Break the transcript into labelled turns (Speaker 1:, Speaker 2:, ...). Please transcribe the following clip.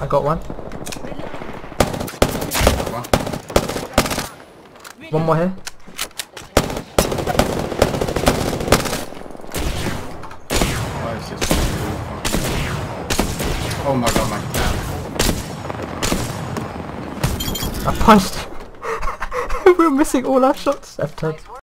Speaker 1: I got one.
Speaker 2: One.
Speaker 1: More here.
Speaker 2: Oh my god, my cat.
Speaker 1: I punched. We're missing all our shots. F10.